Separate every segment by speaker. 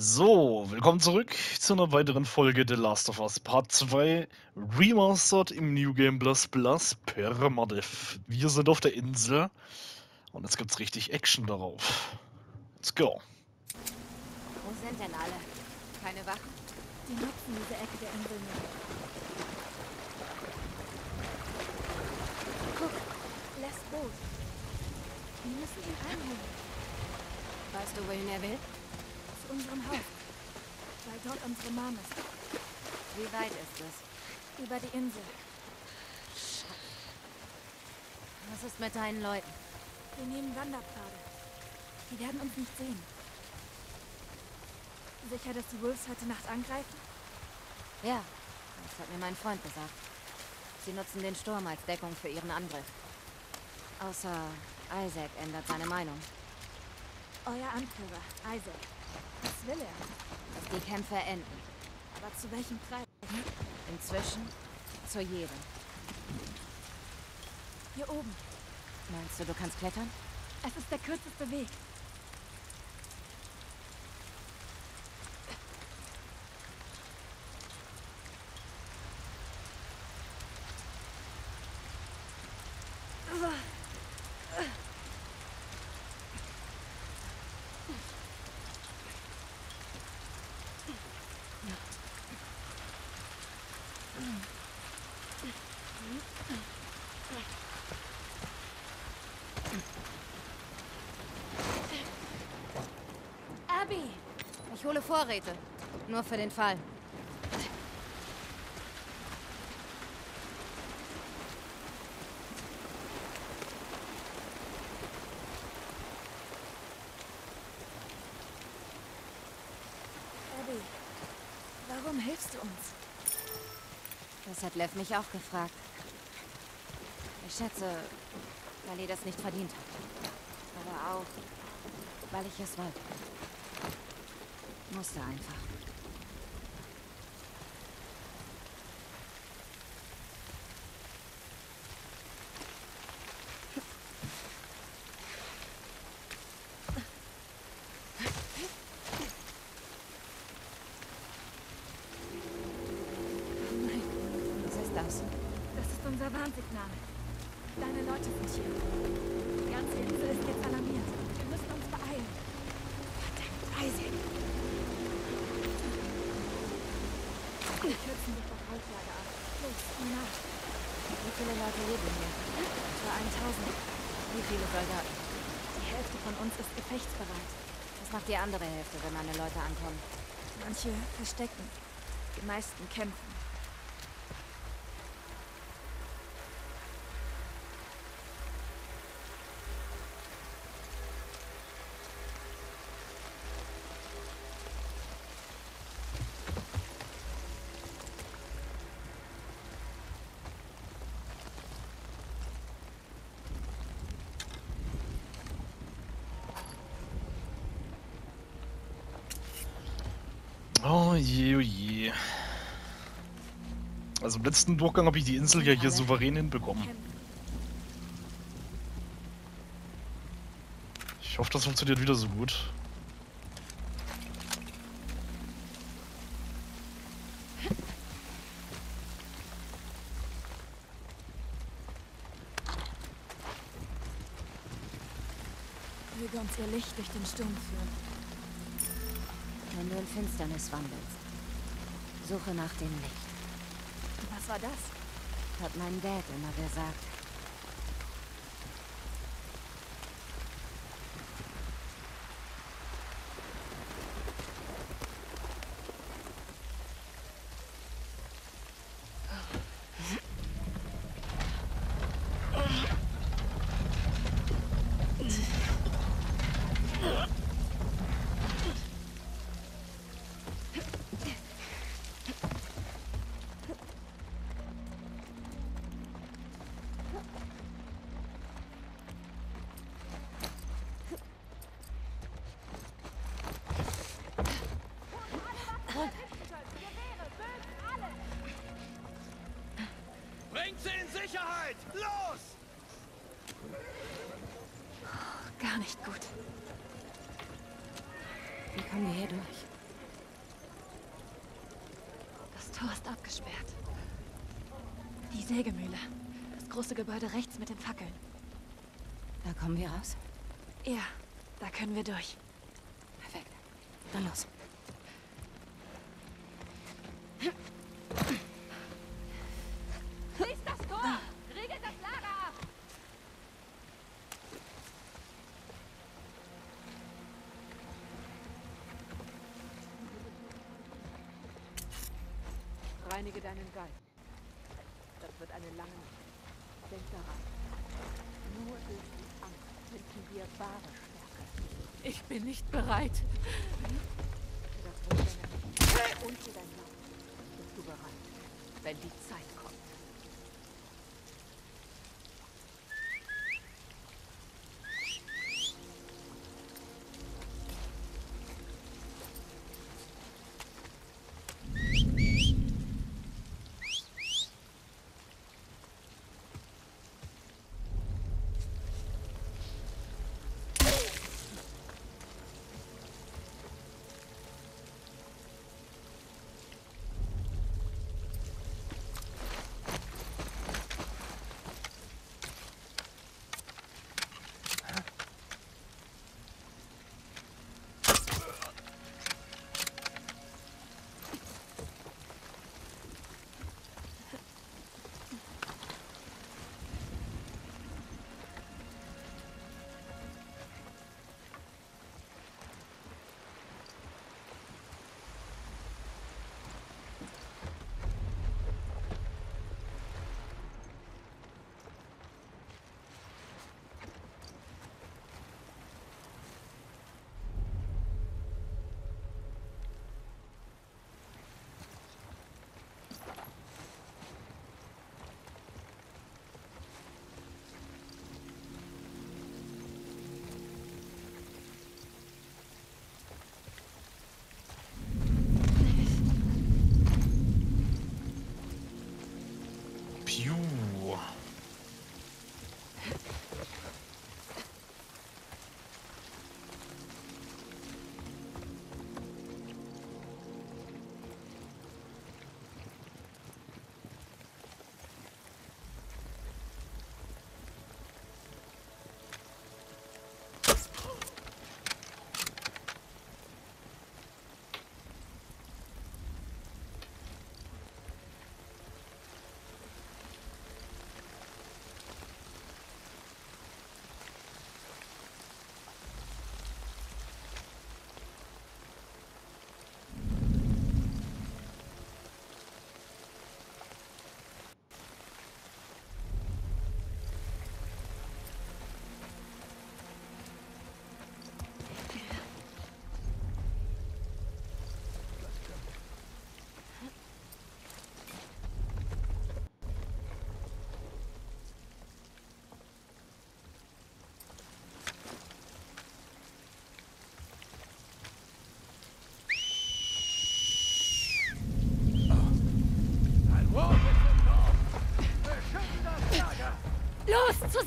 Speaker 1: So, willkommen zurück zu einer weiteren Folge The Last of Us Part 2 Remastered im New Game Plus Plus Permadev. Wir sind auf der Insel und jetzt gibt's richtig Action darauf. Let's go.
Speaker 2: Wo sind denn alle? Keine Wachen?
Speaker 3: Die nutzen diese Ecke der Insel nicht. Guck, Les Boot. Wir müssen ihn einholen.
Speaker 2: Weißt du, wohin er will?
Speaker 3: Unserem Haus. Weil dort unsere Mom ist.
Speaker 2: Wie weit ist es?
Speaker 3: Über die Insel.
Speaker 2: Was ist mit deinen Leuten?
Speaker 3: Wir nehmen Wanderpfade. Die werden uns nicht sehen. Sicher, dass die Wolves heute Nacht angreifen?
Speaker 2: Ja, das hat mir mein Freund gesagt. Sie nutzen den Sturm als Deckung für ihren Angriff. Außer Isaac ändert seine Meinung,
Speaker 3: Euer Anführer, Isaac. Was will er?
Speaker 2: dass die Kämpfe enden.
Speaker 3: Aber zu welchem Preis?
Speaker 2: Inzwischen zu jedem.
Speaker 3: Hier oben.
Speaker 2: Meinst du, du kannst klettern?
Speaker 3: Es ist der kürzeste Weg. Abby!
Speaker 2: Ich hole Vorräte. Nur für den Fall.
Speaker 3: Abby, warum hilfst du uns?
Speaker 2: Das hat Lev mich auch gefragt. Ich schätze, weil ihr das nicht verdient habt. Aber auch, weil ich es wollte. Musste einfach. Andere Hälfte, wenn meine Leute ankommen?
Speaker 3: Manche verstecken. Die meisten kämpfen.
Speaker 1: Oh je, oh je. Also im letzten Durchgang habe ich die Insel ja hier souverän hinbekommen. Ich hoffe, das funktioniert wieder so gut.
Speaker 3: Möge uns ihr Licht durch den Sturm führen.
Speaker 2: Wenn du in Finsternis wandelst, suche nach dem Licht.
Speaker 3: Was war das?
Speaker 2: Hat mein Dad immer gesagt.
Speaker 4: Schütze in Sicherheit! Los!
Speaker 3: Gar nicht gut.
Speaker 2: Wie kommen wir hier durch?
Speaker 3: Das Tor ist abgesperrt. Die Sägemühle. Das große Gebäude rechts mit den Fackeln.
Speaker 5: Da kommen wir raus?
Speaker 3: Ja, da können wir durch.
Speaker 5: Perfekt. Dann los.
Speaker 2: Reinige deinen Geist. Das wird eine lange Nacht. Denk daran. Nur durch die Angst finden wir wahre Stärke.
Speaker 3: Ich bin nicht bereit.
Speaker 2: Für das Menschen und für dein Land bist du bereit, wenn die Zeit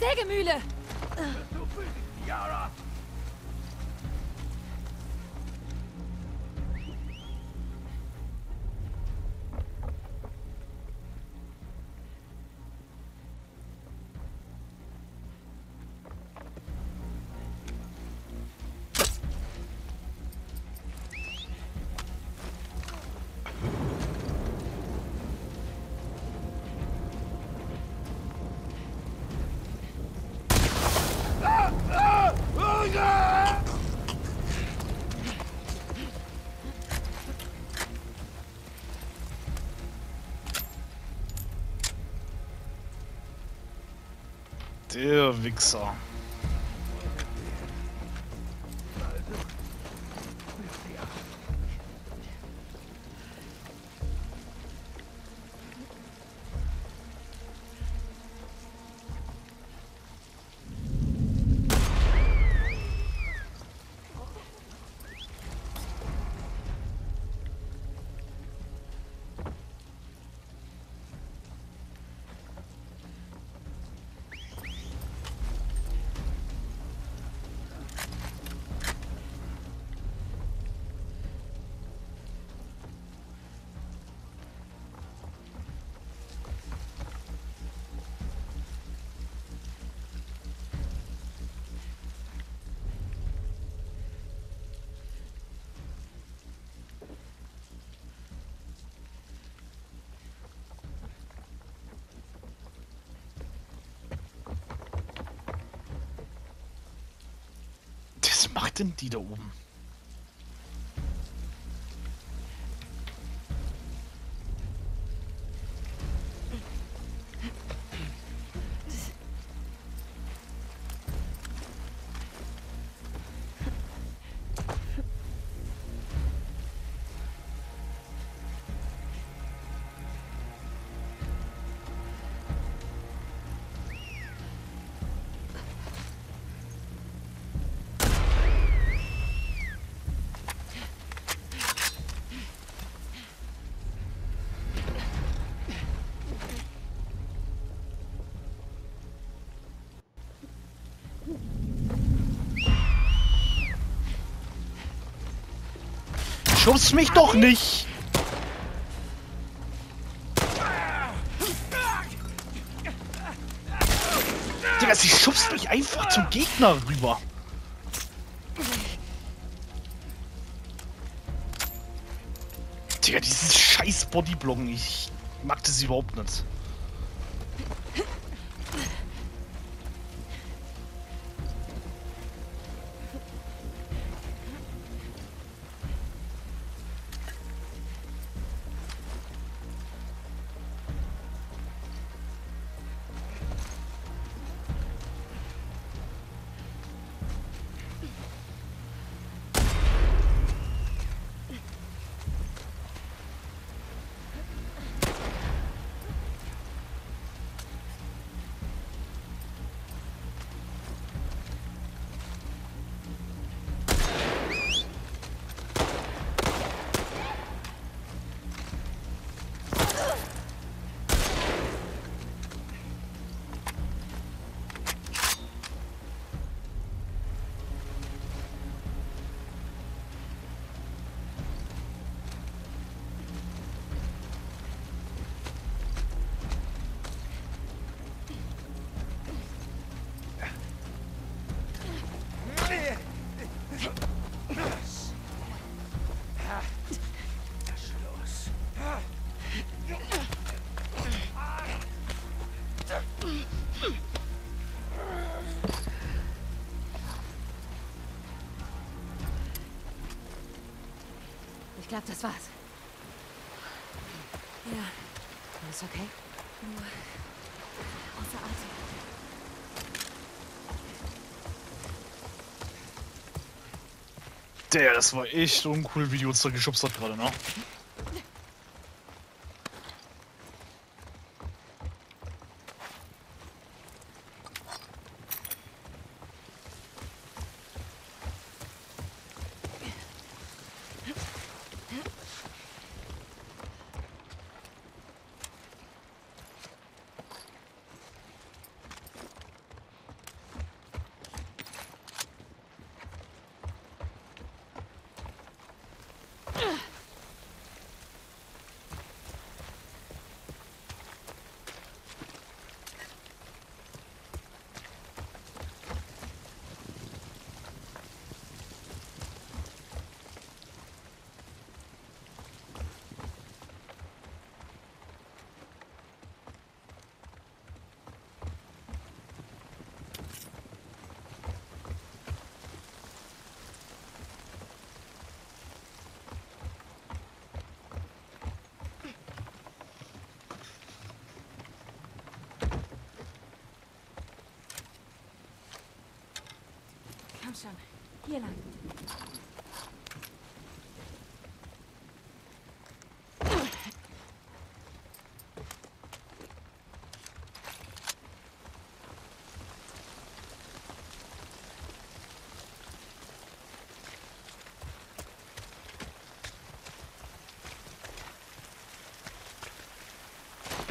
Speaker 3: Sägemühle!
Speaker 1: Der Wichser. Denn die da oben? Schubst mich doch nicht! Digga, sie schubst mich einfach zum Gegner rüber. Digga, dieses scheiß Bodyblocken, ich mag das überhaupt nicht.
Speaker 2: Ich glaube, das war's.
Speaker 3: Ja,
Speaker 2: Alles okay?
Speaker 3: nur außer Atem.
Speaker 1: Der, das war echt uncool, wie die uns da geschubst hat gerade, ne?
Speaker 3: Komm schon, hier lang.
Speaker 2: Scheiße.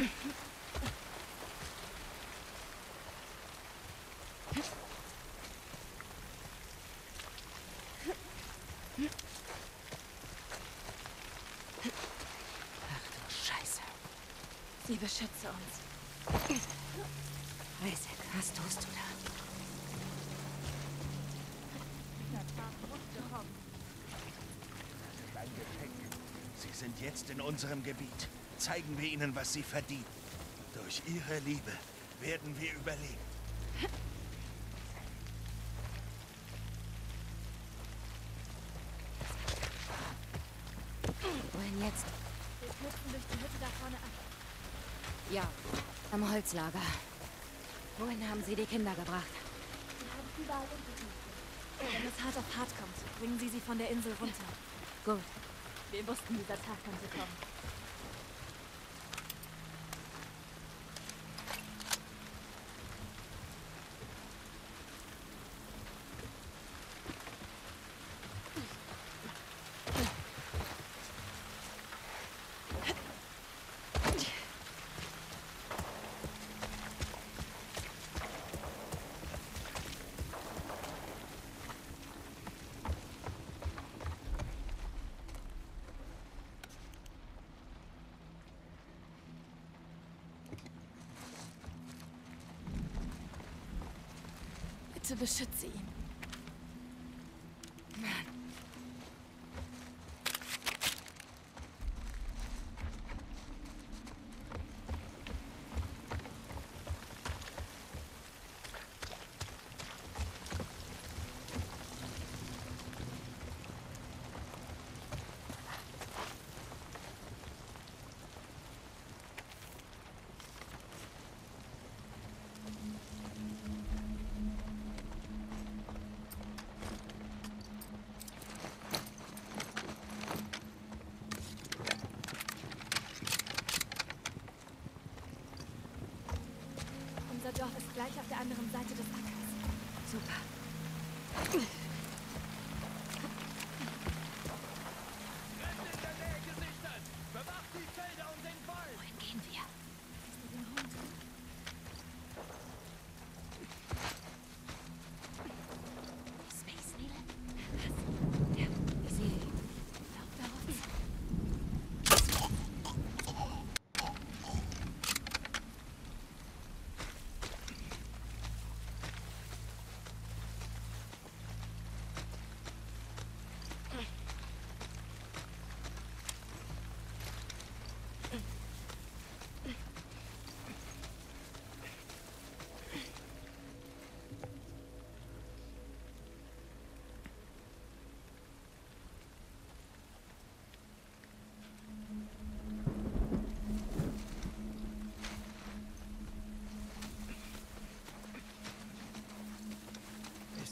Speaker 3: Sie beschütze uns.
Speaker 2: Isaac, was tust du da?
Speaker 6: Sie sind jetzt in unserem Gebiet zeigen wir ihnen, was sie verdienen. Durch ihre Liebe werden wir überleben.
Speaker 2: Wohin jetzt?
Speaker 3: Wir knüpfen durch die Hütte da vorne ab.
Speaker 2: Ja, am Holzlager. Wohin haben Sie die Kinder gebracht?
Speaker 3: Sie haben überall untergebracht. Wenn es hart auf hart kommt, bringen Sie sie von der Insel runter.
Speaker 2: Gut.
Speaker 3: Wir wussten, dieser Tag könnte kommen. Beschütze ihn.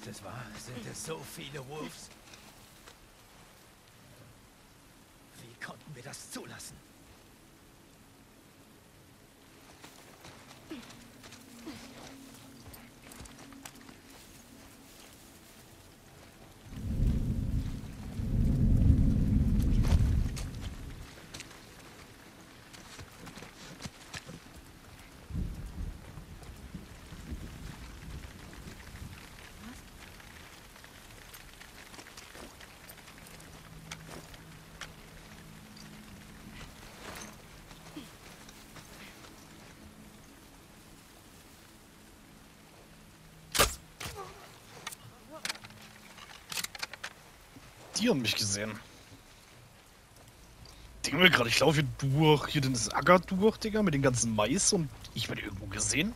Speaker 4: Es wahr? Sind es so viele Wolves? Wie konnten wir das zulassen?
Speaker 1: Die haben mich gesehen. Denken wir gerade, ich laufe hier durch, hier den Acker durch, Digga, mit dem ganzen Mais und ich werde irgendwo gesehen.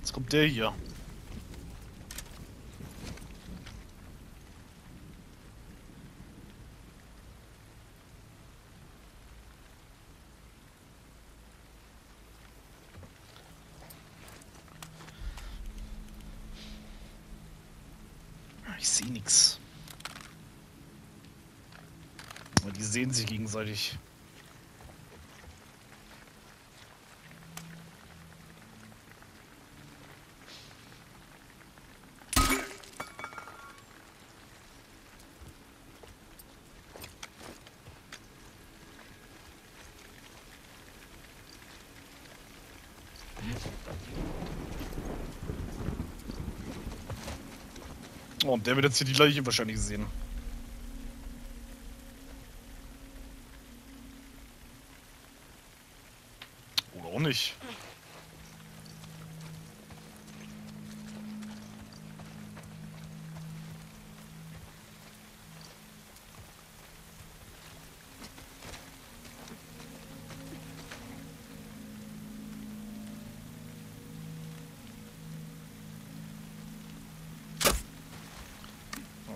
Speaker 1: Jetzt kommt der hier. Ich sehe nichts. Die sehen sich gegenseitig. Oh, und der wird jetzt hier die Leiche wahrscheinlich sehen.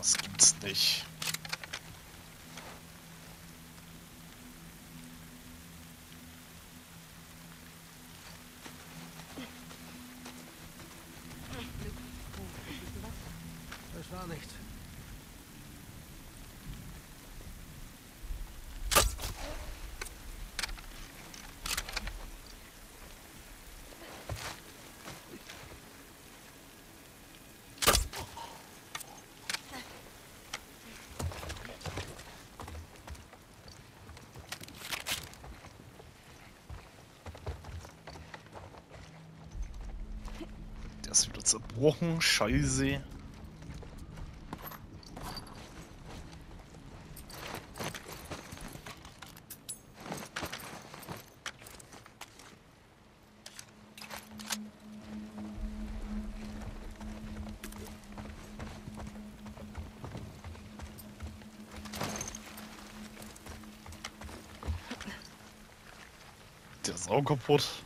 Speaker 1: Das gibt's nicht. Wird zerbrochen. Scheiße. Der auch kaputt.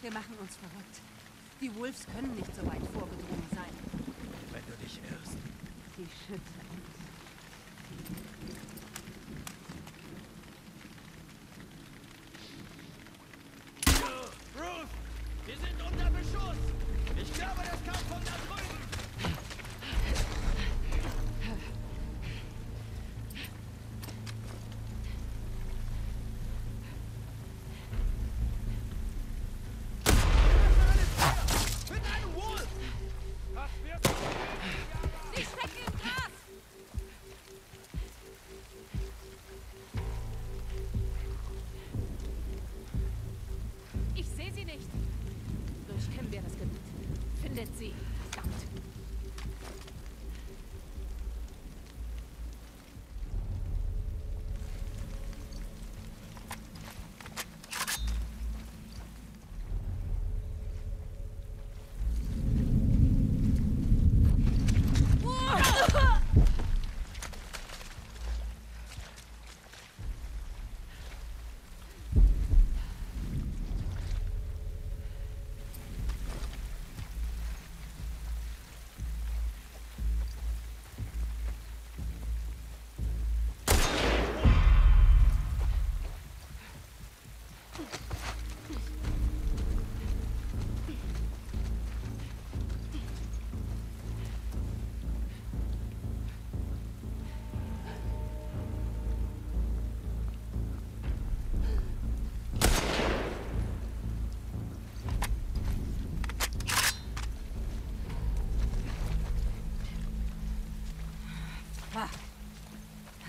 Speaker 2: Wir machen uns verrückt. Die Wolves können nicht so weit vorgedrungen sein.
Speaker 7: Wenn du dich irrst.
Speaker 2: Die schützen uns.
Speaker 6: Ruth, wir sind unter Beschuss. Ich glaube, das kam von da drüben.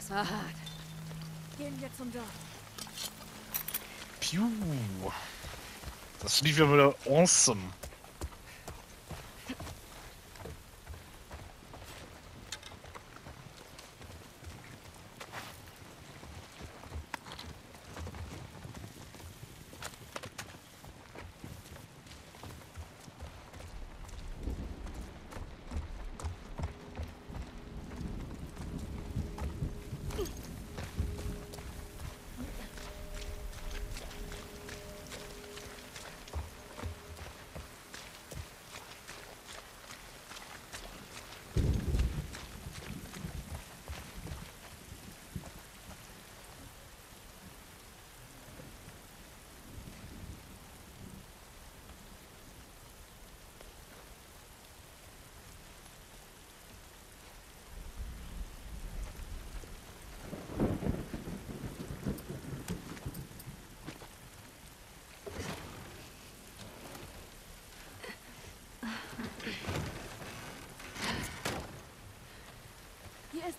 Speaker 2: Das
Speaker 8: war hart.
Speaker 3: Gehen wir zum Dorf.
Speaker 1: Piu. Das lief ja wieder awesome.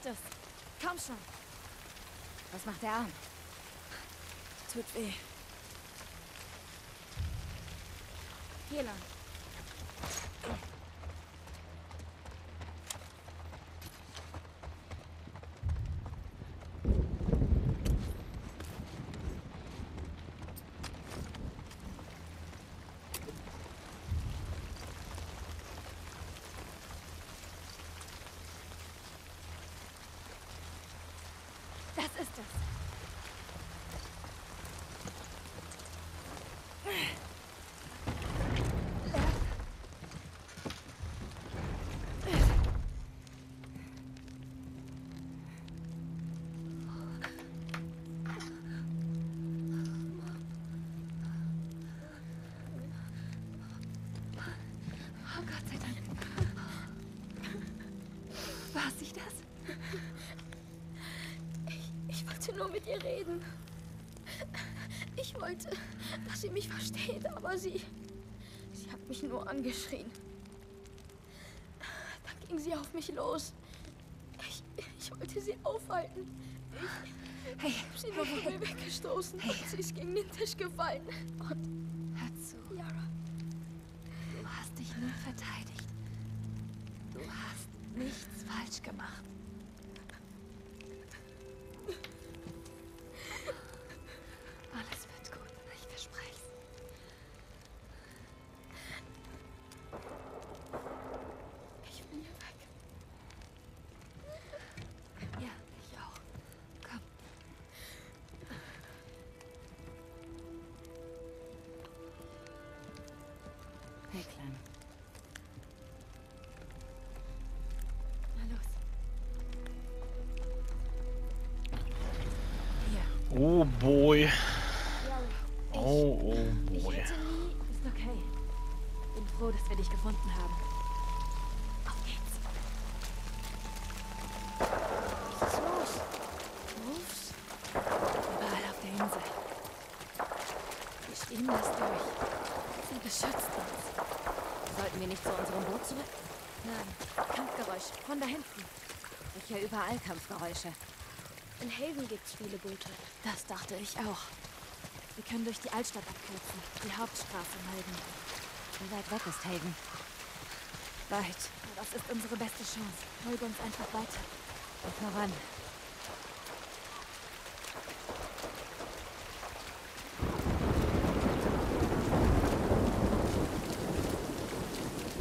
Speaker 3: Hier ist es. Komm schon.
Speaker 8: Was macht der Arm?
Speaker 3: Tut weh. Hier lang.
Speaker 9: War sich das?
Speaker 3: Ich wollte nur mit ihr reden. Ich wollte, dass sie mich versteht, aber sie. Sie hat
Speaker 10: mich nur angeschrien. Dann ging sie auf mich los. Ich, ich wollte sie aufhalten.
Speaker 3: Hey,
Speaker 10: Ich hab sie noch von mir weggestoßen und sie ist gegen den Tisch gefallen. Und
Speaker 3: falsch gemacht.
Speaker 1: Oh boy. Oh, oh boy.
Speaker 3: Ist okay. Bin froh, dass wir dich gefunden haben. Auf geht's.
Speaker 10: Was ist los? Wolfs?
Speaker 3: Überall auf der Insel.
Speaker 10: Wir stehen das durch.
Speaker 3: Sie beschützt uns.
Speaker 2: Sollten wir nicht zu unserem Boot zurück?
Speaker 3: Nein, Kampfgeräusch. Von da hinten.
Speaker 2: Ich höre überall Kampfgeräusche.
Speaker 10: In Haven gibt's viele Boote.
Speaker 3: Das dachte ich auch. Wir können durch die Altstadt abkürzen. Die Hauptstraße meiden.
Speaker 2: Wie weit weg ist Haven?
Speaker 3: Weit. Das ist unsere beste Chance. Folge uns einfach weiter.
Speaker 2: Und voran.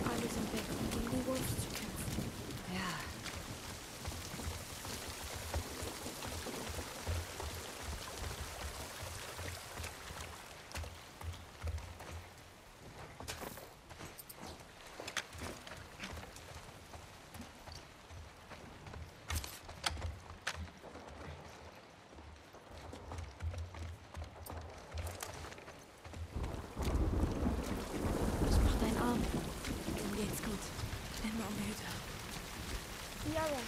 Speaker 10: Alle sind weg, um gegen die Wolves zu kämpfen.
Speaker 2: Ja.
Speaker 3: Was macht dein Arm? Ihm geht's gut. Immer müde.
Speaker 10: Yara,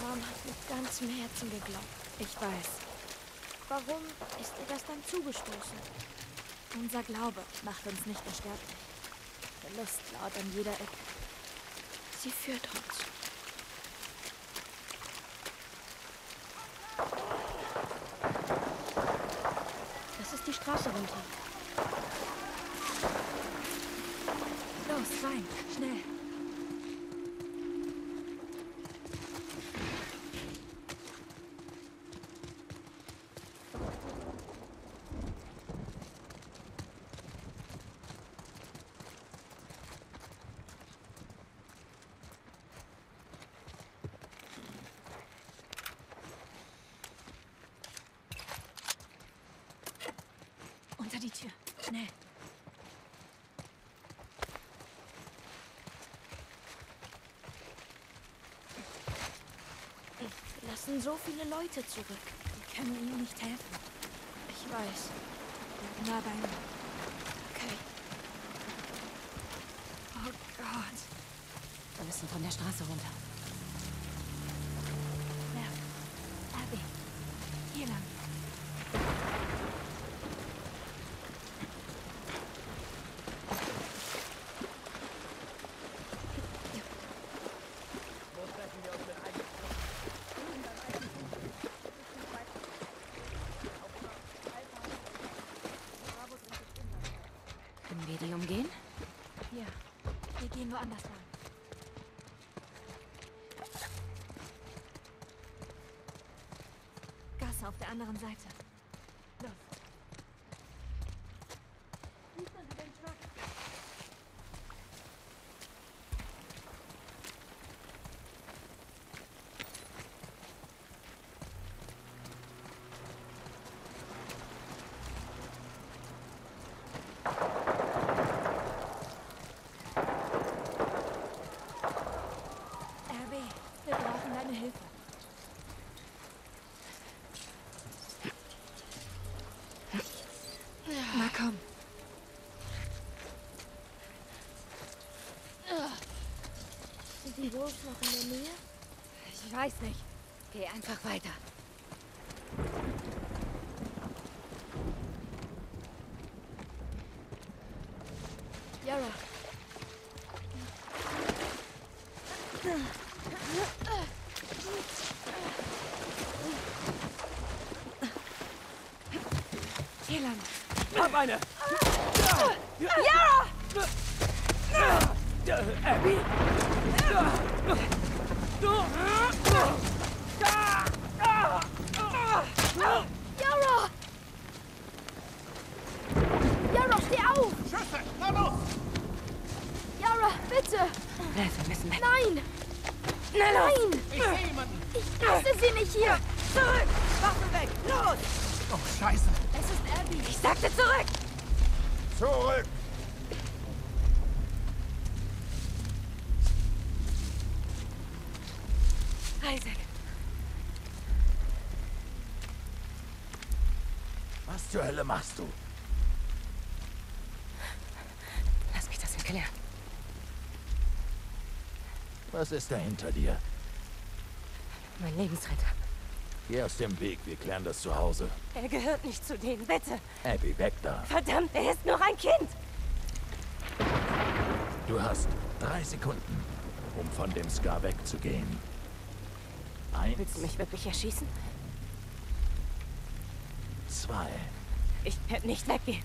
Speaker 10: Mom hat mit ganzem Herzen geglaubt.
Speaker 3: Ich weiß.
Speaker 10: Warum ist ihr das dann zugestoßen?
Speaker 3: Unser Glaube macht uns nicht unsterblich. Verlust laut an jeder Ecke.
Speaker 10: Sie führt uns. Das ist die Straße runter.
Speaker 3: Los, rein. Schnell. Unter die Tür. Schnell.
Speaker 10: Wir lassen so viele Leute zurück.
Speaker 3: Wir können ihnen nicht helfen.
Speaker 10: Ich weiß.
Speaker 3: Bleib nah bei mir.
Speaker 10: Okay.
Speaker 3: Oh Gott.
Speaker 2: Wir müssen von der Straße runter.
Speaker 3: Merv. Abby. Hier lang.
Speaker 2: Können wir die umgehen?
Speaker 3: Hier. Wir gehen woanders lang. Gasse auf der anderen Seite. Na komm.
Speaker 10: Sind die Wolves noch in der Nähe?
Speaker 2: Ich weiß nicht. Geh einfach weiter.
Speaker 10: Yara,
Speaker 3: Yara. Hier lang.
Speaker 4: Hab eine!
Speaker 3: Yara!
Speaker 4: Abby!
Speaker 3: Yara! Yara, steh auf!
Speaker 6: Schüsse! Na los!
Speaker 3: Yara, bitte!
Speaker 2: Lev, wir müssen weg.
Speaker 3: Nein! Nein! Ich sehe jemanden! Ich lasse sie nicht hier!
Speaker 11: Zurück! Waffen weg! Los!
Speaker 6: Oh, Scheiße!
Speaker 3: Es ist Abby!
Speaker 2: Ich sagte zurück!
Speaker 6: Zurück!
Speaker 2: Isaac,
Speaker 6: Was zur Hölle machst du?
Speaker 2: lass mich das erklären.
Speaker 12: Was ist da hinter dir?
Speaker 2: Mein Lebensretter.
Speaker 12: Geh aus dem Weg, wir klären das zu Hause.
Speaker 2: Er gehört nicht zu denen, bitte.
Speaker 12: Abby, weg da.
Speaker 2: Verdammt, er ist nur ein Kind.
Speaker 12: Du hast drei Sekunden, um von dem Scar wegzugehen. Eins,
Speaker 2: Willst du mich wirklich erschießen?
Speaker 12: zwei.
Speaker 2: Ich werde nicht weggehen.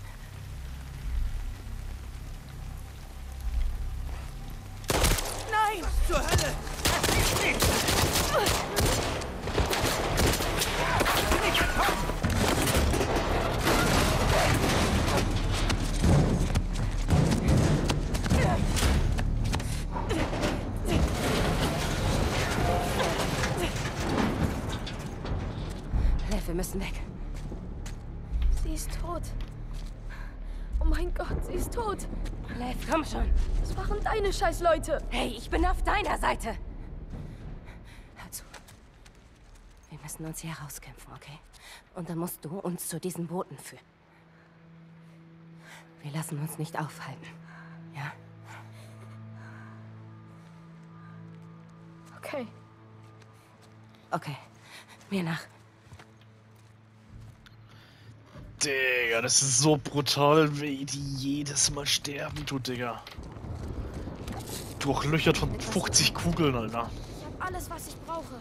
Speaker 3: Scheißleute.
Speaker 2: Hey, ich bin auf deiner Seite. Hör zu. Wir müssen uns hier rauskämpfen, okay? Und dann musst du uns zu diesen Booten führen. Wir lassen uns nicht aufhalten. Ja?
Speaker 3: Okay.
Speaker 2: Okay. Mir nach.
Speaker 1: Digga, das ist so brutal, wie die jedes Mal sterben, du Digga. Durchlöchert von 50 Kugeln, Alter.
Speaker 3: Ich habe alles, was ich brauche.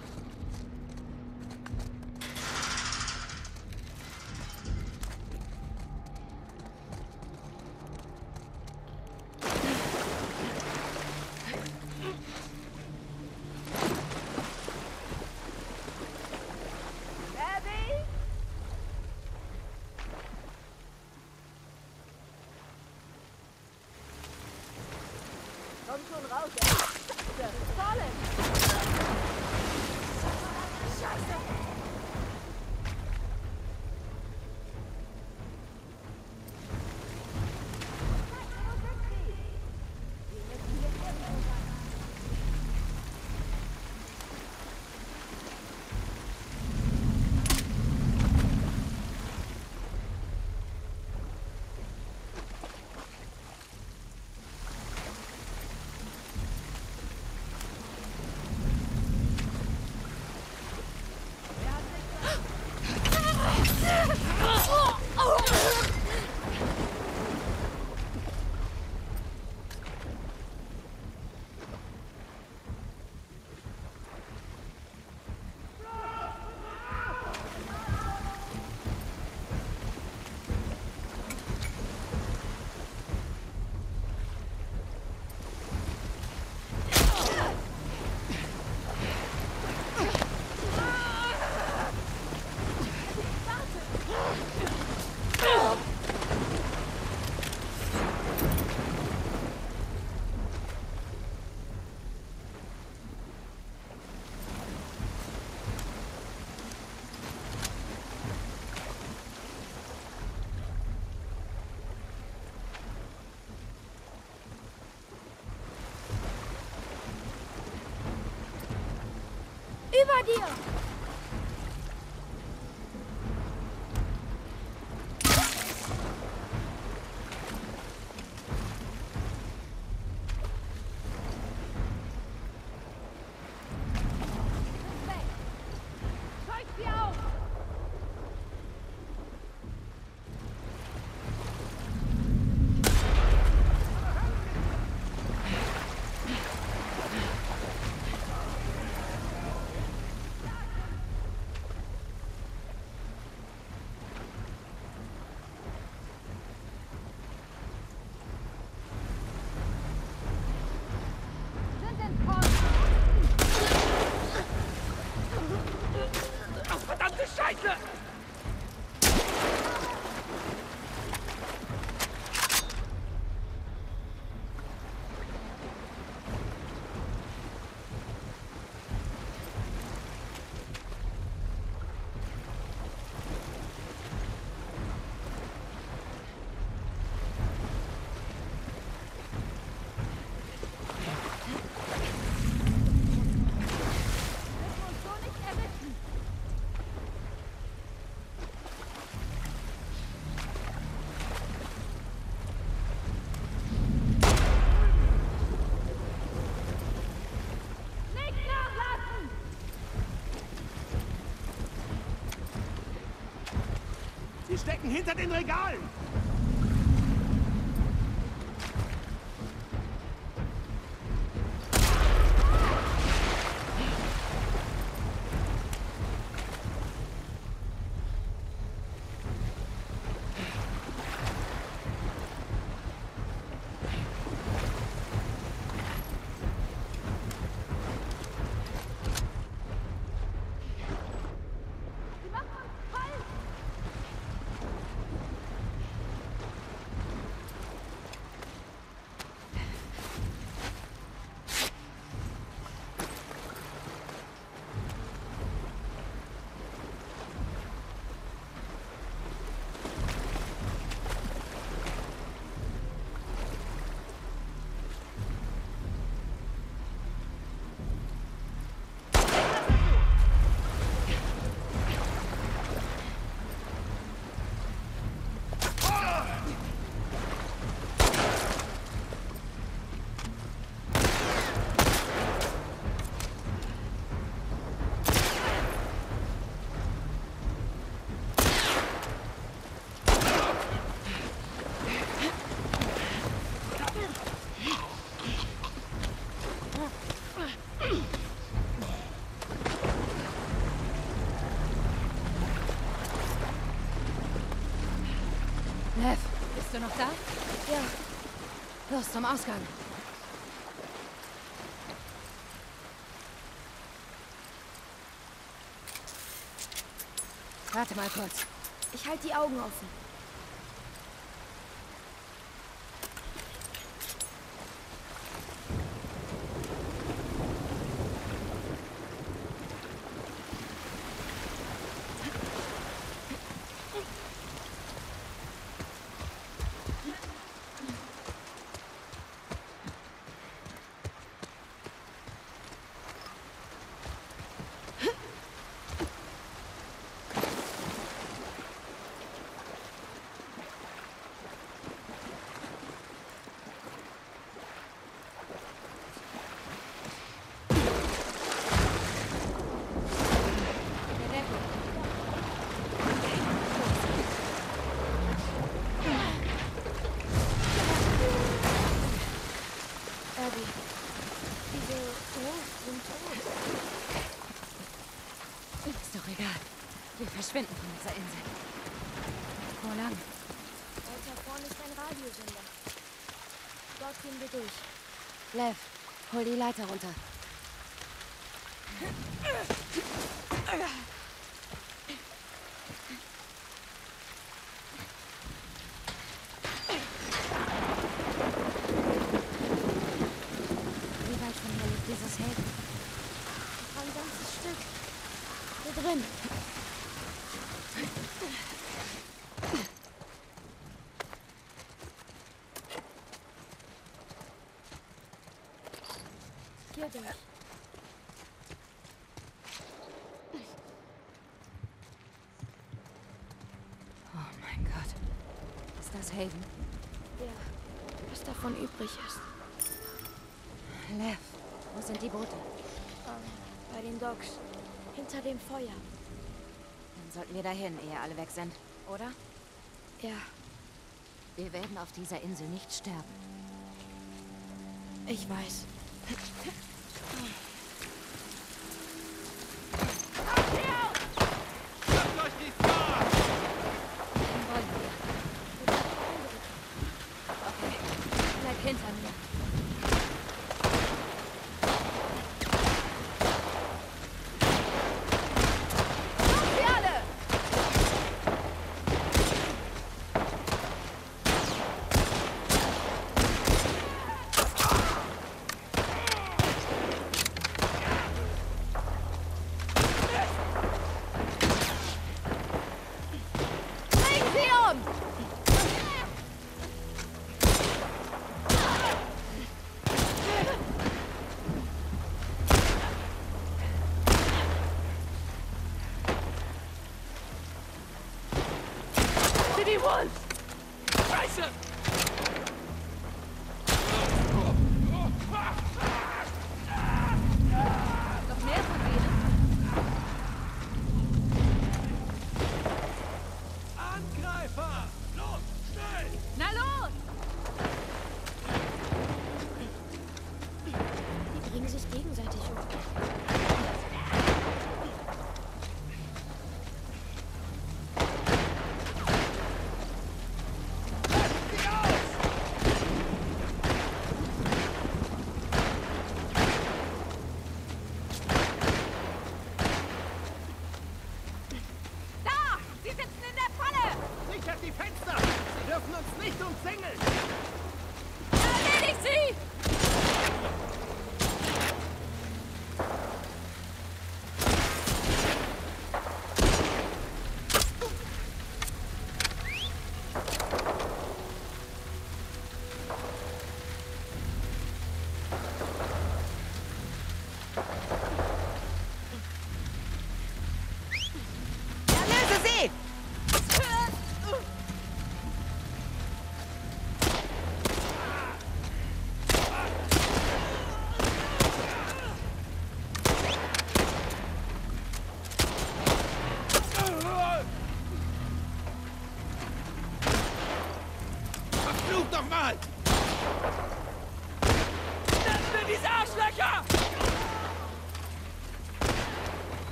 Speaker 3: Über dir!
Speaker 11: Zeig sie auf!
Speaker 4: Die stecken hinter den Regalen!
Speaker 2: Lev, bist du noch da? Ja. Los zum Ausgang. Warte mal kurz.
Speaker 3: Ich halte die Augen offen. Abby, diese Jungs sind tot.
Speaker 2: Ist doch egal. Wir verschwinden von dieser Insel. Wo lang?
Speaker 3: Weiter vorne ist ein Radiosender. Dort gehen wir durch.
Speaker 2: Lev, hol die Leiter runter. Wie weit von hier liegt dieses Helden?
Speaker 3: Ein ganzes Stück. Hier drin. Hier durch.
Speaker 2: Oh mein Gott. Ist das Helden?
Speaker 3: Ja, was davon übrig ist.
Speaker 2: Lev, wo sind die Boote?
Speaker 3: Ähm, bei den Docks. Hinter dem Feuer.
Speaker 2: Dann sollten wir dahin, ehe alle weg sind. Oder?
Speaker 3: Ja,
Speaker 2: Wir werden auf dieser Insel nicht sterben.
Speaker 3: ich weiß.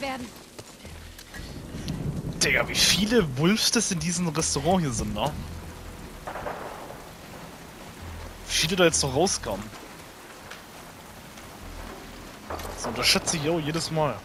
Speaker 3: werden.
Speaker 1: Digga, wie viele Wolfs das in diesem Restaurant hier sind, ne? Wie viele da jetzt noch rauskamen. Das unterschätze ich auch jedes Mal.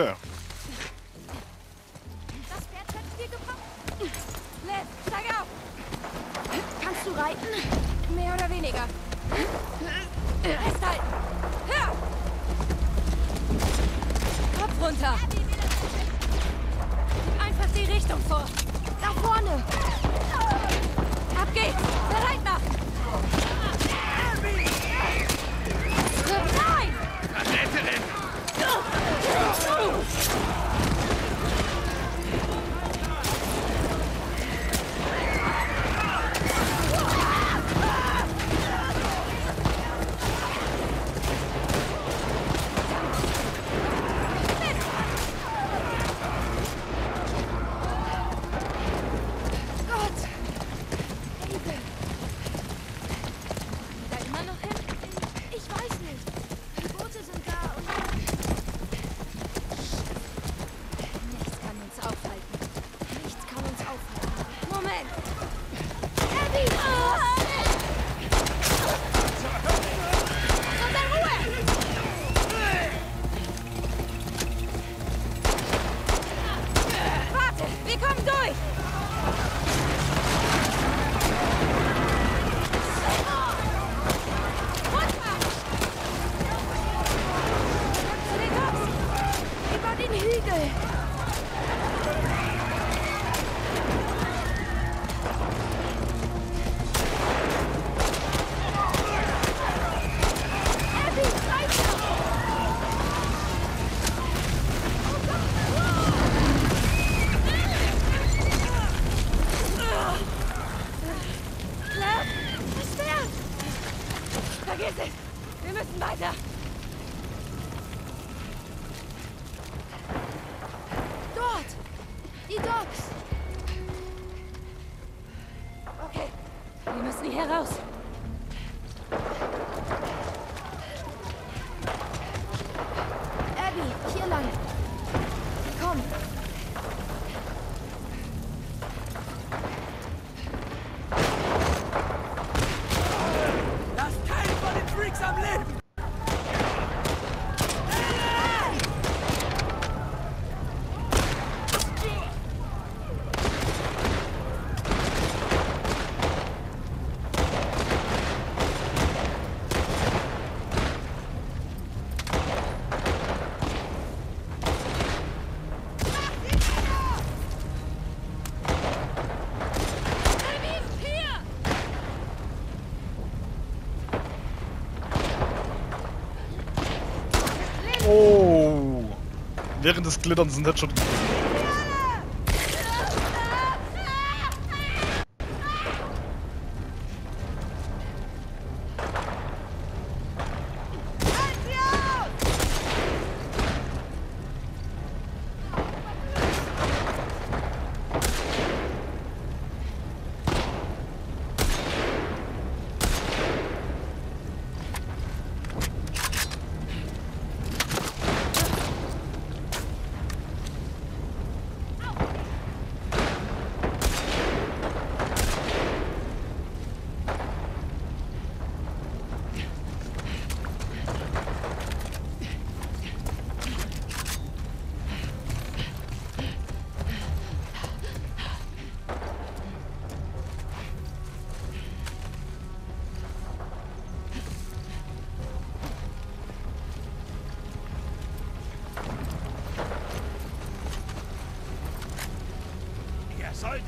Speaker 1: Okay.
Speaker 2: Das Pferd könnten wir gebrauchen. Lev, steig auf! Kannst du reiten? Mehr oder weniger. Festhalten! Hör!
Speaker 3: Kopf runter.
Speaker 2: Gib einfach die Richtung vor. Da vorne!
Speaker 3: Ab geht's. Bereit machen.
Speaker 2: Nein!
Speaker 6: Verräterin!
Speaker 3: Oh! Es.
Speaker 1: Während des Glitterns sind jetzt schon.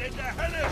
Speaker 3: In der Hölle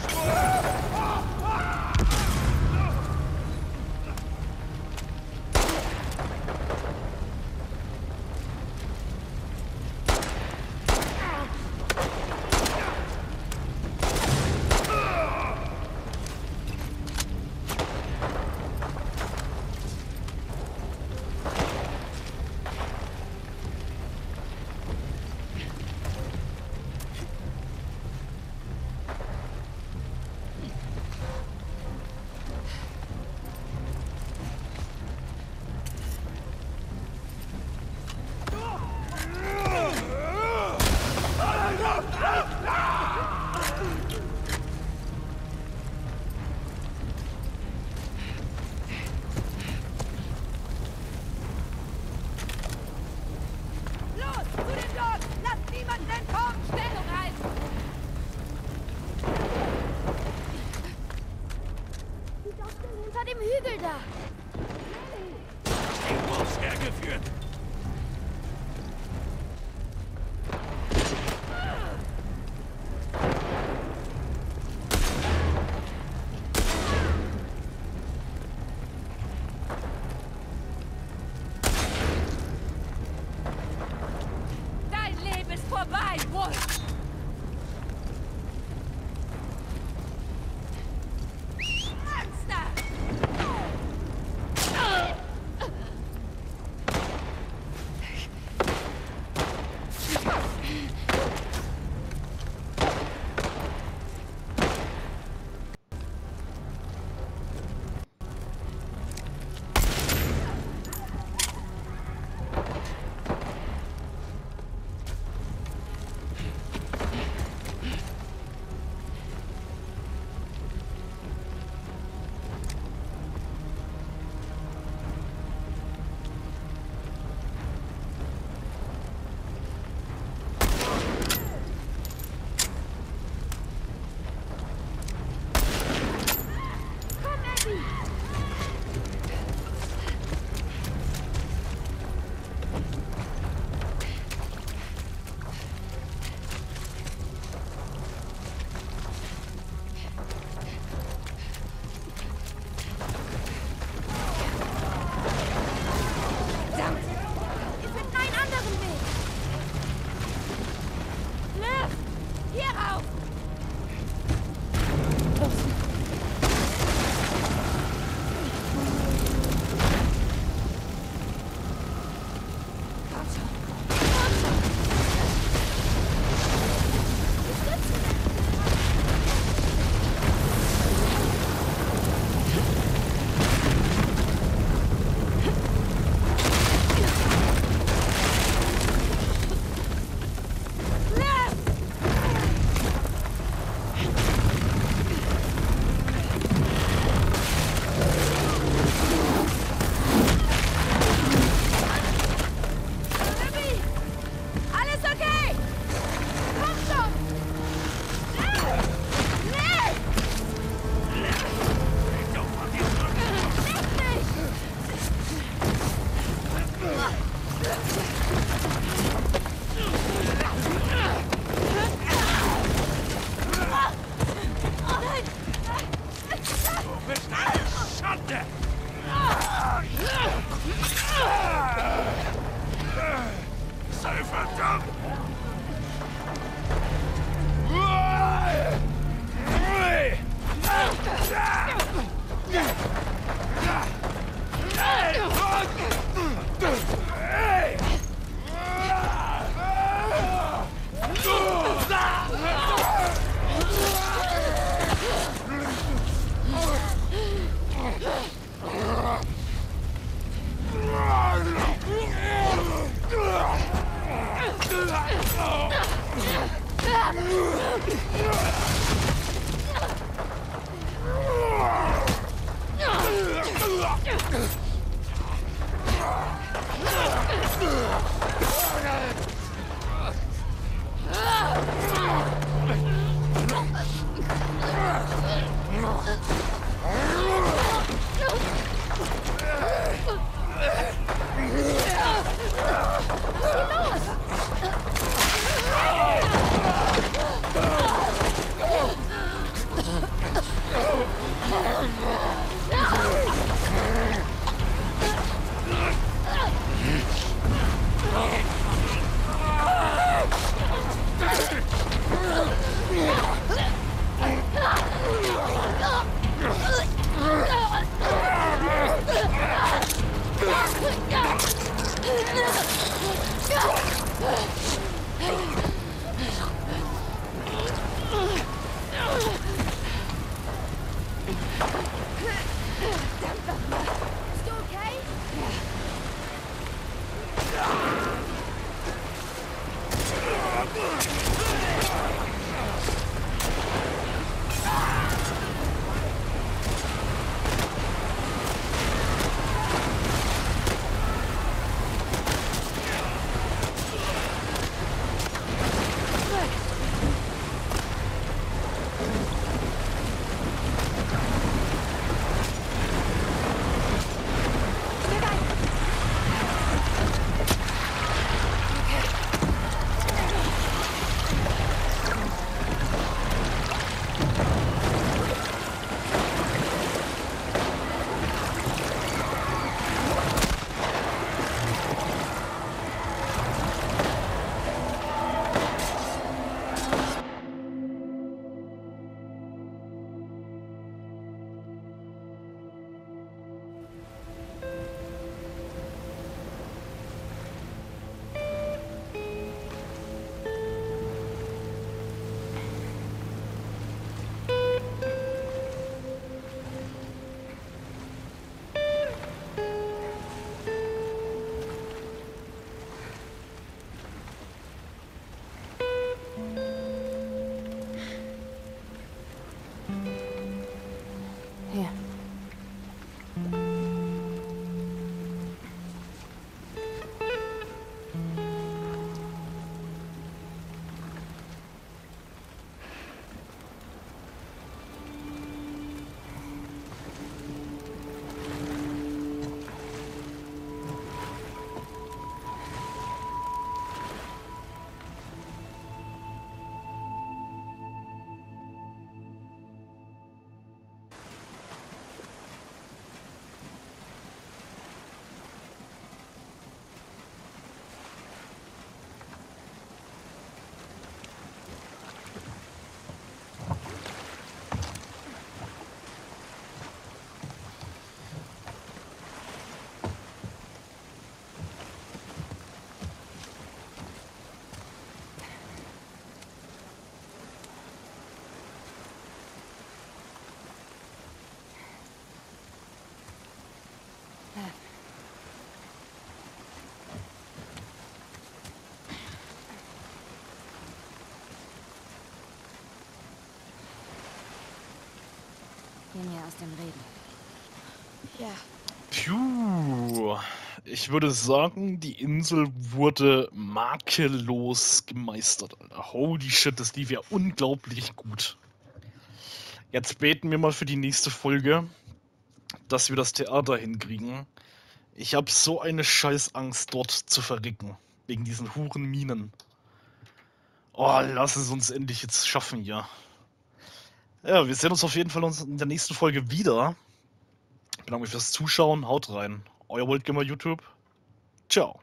Speaker 13: Wir
Speaker 2: aus dem Regen.
Speaker 3: Ja.
Speaker 1: Puh. Ich würde sagen, die Insel wurde makellos gemeistert, Alter. Holy shit, das lief ja unglaublich gut. Jetzt beten wir mal für die nächste Folge, dass wir das Theater hinkriegen. Ich habe so eine Scheißangst, dort zu verrecken. Wegen diesen Hurenminen. Oh, lass es uns endlich jetzt schaffen hier. Ja, wir sehen uns auf jeden Fall in der nächsten Folge wieder. Ich bedanke mich fürs Zuschauen. Haut rein. Euer Worldgamer YouTube. Ciao.